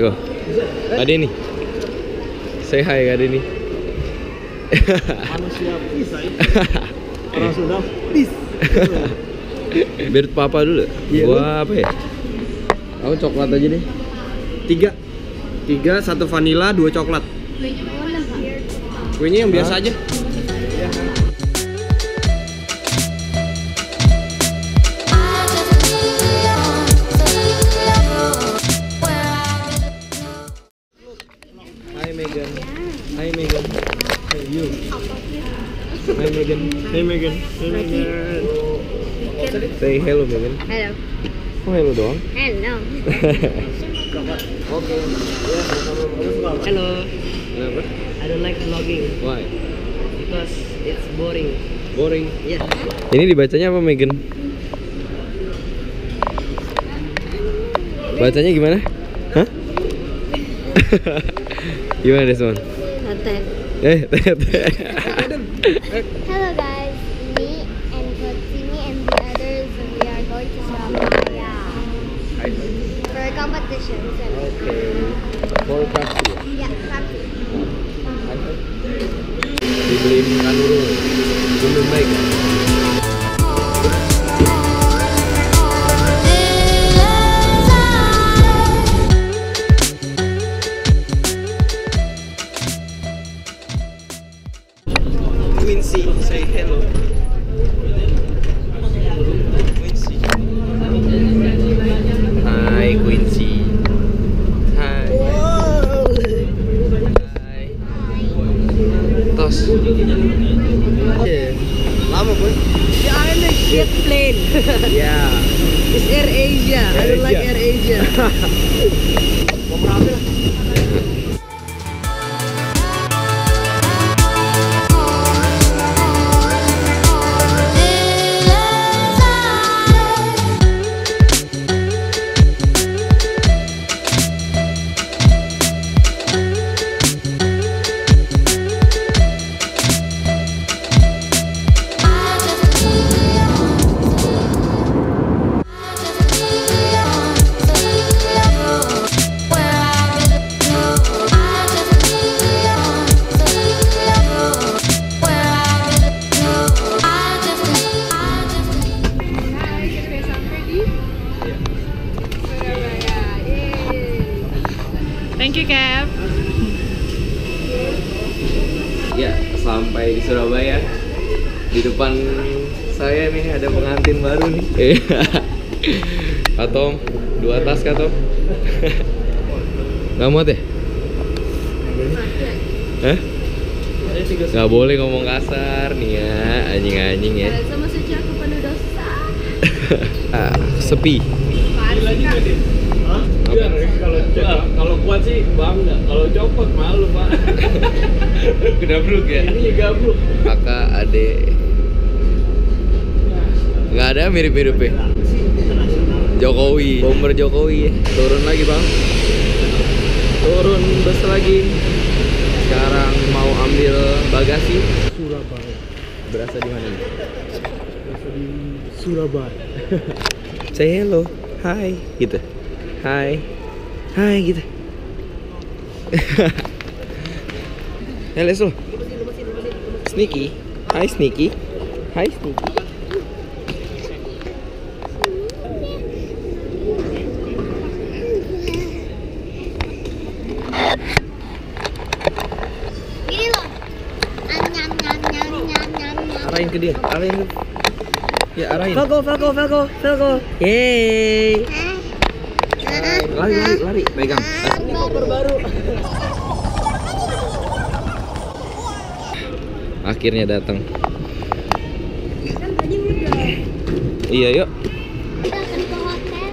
Go. Ada nih. Say hi ada nih. Manusia bisa Orang Sunda, please. Biar papa dulu. Iya, Gua apa ya? Aku coklat aja deh. Tiga. Tiga, satu vanilla, dua coklat. Kuenya yang biasa aja. Hi Megan. Hey Megan. Hey Megan. Say hello Megan. Hello. Oh hello doang. Hello. Hello, Kenapa? I don't like vlogging Why? because it's boring. Boring. Yeah. Ini dibacanya apa Megan? Bacanya gimana? Hah? gimana Desmond? Eh. Hello guys, me and Kotimi and the others, we are going to Surabaya for a competition. Oke. For ya? Yeah, happy. Dibeliin kanurung. Belum baik. Jet plane. Ya. it's Air Asia. I don't like Air Asia. Thank you, Kev. Ya, sampai di Surabaya. Di depan saya nih ada pengantin baru nih. Katom, dua tas Katom. Nggak muat ya? Hah? Nggak boleh ngomong kasar nih ya, anjing-anjing ya. Sama suci aku penuh dosa. Ah, sepi. Iya, kalau kalau kuat sih bangga. Kalau copot malu pak. Gedabluk ya. Ini gabluk. Kakak, adek. Nggak ada mirip-mirip ya. Jokowi, bomber Jokowi ya. Turun lagi bang. Turun bus lagi. Sekarang mau ambil bagasi. Surabaya. Berasa di mana nih? Di Surabaya. Say hello, hai, gitu. Hai, hai gitu. Hello, so. Sneaky, hai Sneaky, hai Sneaky. Gini loh. Nyam nyam nyam nyam nyam nyam nyam. Arahin ke dia, arahin. Ya arahin. Falco, Falco, Falco, Falco. Yay. Lari, lari, lari, pegang. baru. Akhirnya datang. Iya, yuk. Kita ke hotel.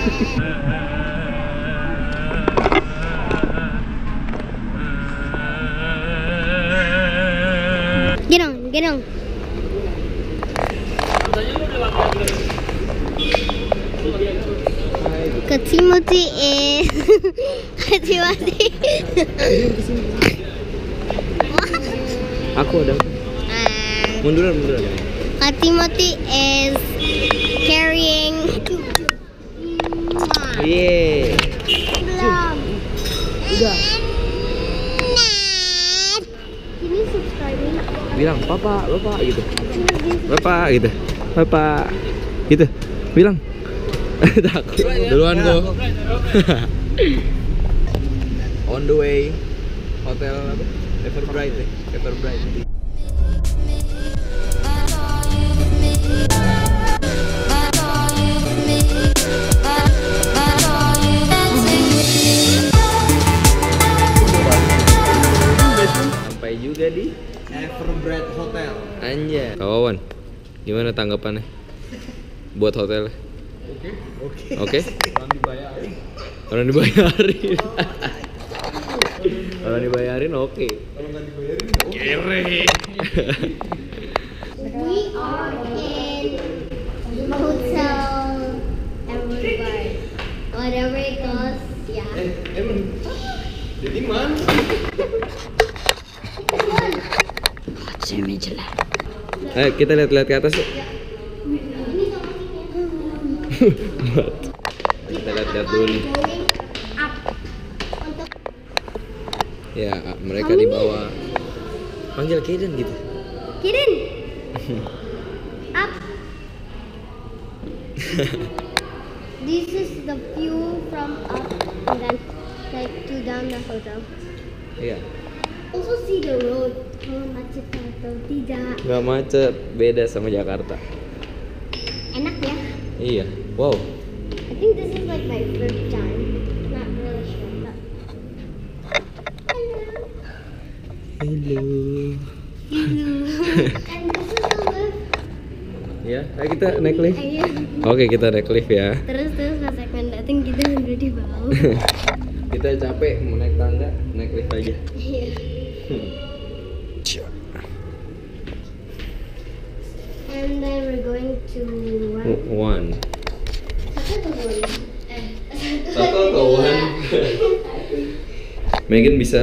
Get on, get on. Ke Timothy is Ke Timothy. Aku ada. Ah, Munduran, munduran. Ke Timothy is Yeay. Belum. Udah. Ini subscribing. Bilang, papa, bapak gitu. Bapak gitu. Bapak. Gitu. Bilang. Takut. Duluan gua. On the way. Hotel apa? Everbright. Everbright. Juga di Everbright Hotel. Anja. Kawan, gimana tanggapannya? Buat hotel? Oke, oke. Oke? Orang dibayarin. Orang dibayarin. Orang dibayarin oke. Kalau nggak dibayarin, Kere. We are in hotel Everbright. Whatever it costs, yeah. Eh, emang. Jadi mana? Ayo kita lihat-lihat ke atas yuk. Kita lihat-lihat dulu nih. Ya, mereka di bawah. Panggil Kaden gitu. Kirin. Up. this is the view from up and then like to down the hotel. Iya. Also see the road. Oh, macet atau tidak. Gak macet, beda sama Jakarta. Enak ya. Iya. Wow. I think this is like my first time. Not really sure. But... Hello. Hello. Hello. Ya, ayo kita naik lift. Ayo. Oke, kita naik lift ya. Terus terus pas segmen datang kita udah di bawah. kita capek mau naik tangga, naik lift aja. Iya. And then we're going to One. one. Satu? Eh, atau one? Megan bisa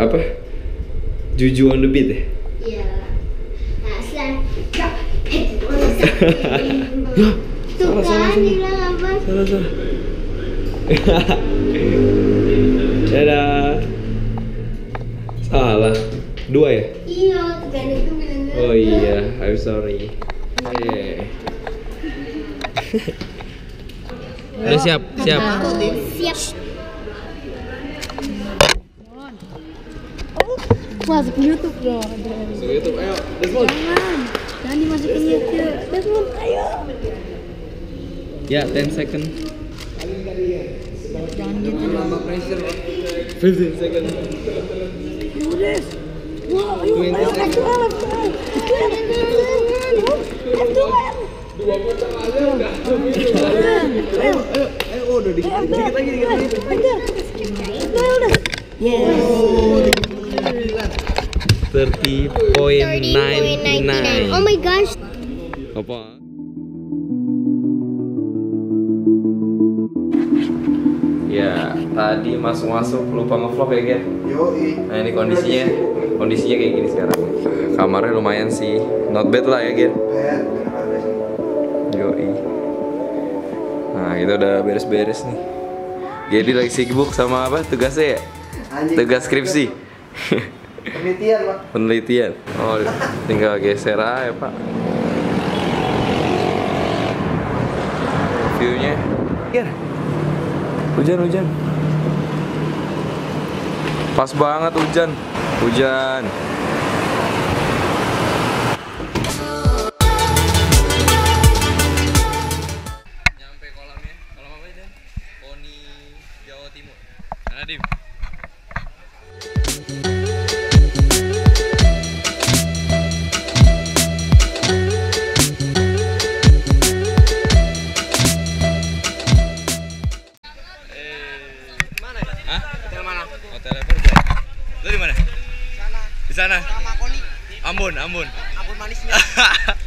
apa? Juju on the beat ya? Iya. Nah, the side. Tuh Salah, salah, kan salah. bilang apa? Salah salah. Dadah. Salah. Dua ya? Iya, tuh kan itu bilang Oh iya, I'm sorry. Udah siap, siap. Siap. Masuk YouTube dong. Masuk YouTube, ayo. Desmond. Jangan. Jangan dimasukin YouTube. Desmond, ayo. Ya, 10 second. Jangan gitu dong. 15 second. Wah, 20 second. Ayo, oh, udah dikit, dikit lagi, dikit lagi. Thirty point ninety 30.99. nine. Oh my gosh. Apa? Ya, tadi masuk-masuk lupa ngevlog ya, Gen? Nah, ini kondisinya, kondisinya kayak gini sekarang. Kamarnya lumayan sih, not bad lah ya, Gen? Nah, kita udah beres-beres nih. Jadi lagi sibuk sama apa tugasnya ya? Tugas skripsi. Penelitian, Pak. penelitian oh tinggal geser aja pak viewnya Iya. hujan hujan pas banget hujan hujan Ambon, Ambon. Ambon manisnya.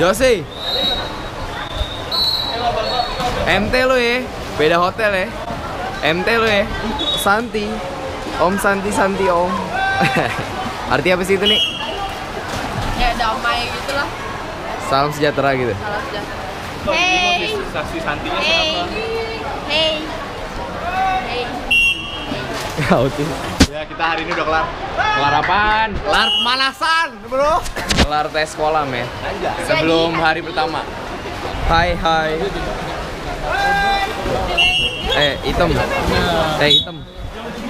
lu? Josi. MT lu ya. Beda hotel ya. MT lu ya. Santi. Om Santi Santi Om. Arti apa sih itu nih? Ya damai gitu lah. Salam sejahtera gitu. Salah sejahtera. Hey, Saksi santinya hey, siapa? hey, hey. Autis. Ya, kita hari ini udah kelar. Kelar apaan? Kelar pemanasan, Bro. Kelar tes kolam ya. Sebelum hari pertama. Hai hai. Eh, hitam. Eh, hitam.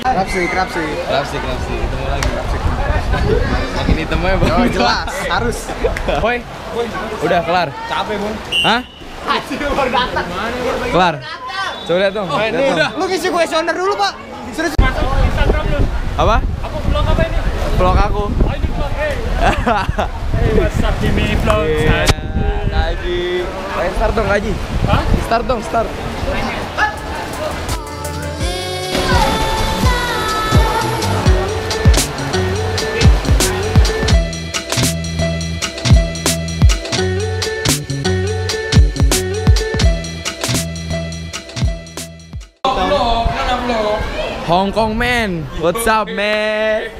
Krapsi, krapsi. Krapsi, krapsi. Ketemu lagi. Makin hitam aja, Bang. Oh, jelas, harus. Woi. Udah kelar. Capek, Bun. Hah? Kelar. Coba lihat dong. lihat dong. Lu ngisi kuesioner dulu, Pak. Serius. Instagram lu. Apa? Aku vlog apa ini? Vlog aku. Oh, ini vlog, hey. Hey, what's up, Jimmy Vlog? Kaji. Ayo start dong, Kaji. Hah? Start dong, start. Hong Kong man, what's up man?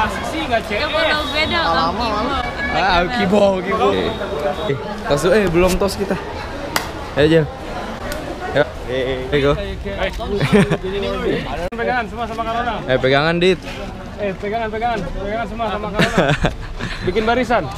Asik sih, nggak cewek. beda Lama, lama. Ah, kibo, kibo. Eh, tos eh belum tos kita. Ayo Jel. Ayo go. Eh, pegangan semua sama Karona. Eh pegangan dit. Eh, pegangan, pegangan. Pegangan semua sama Karona. Bikin barisan.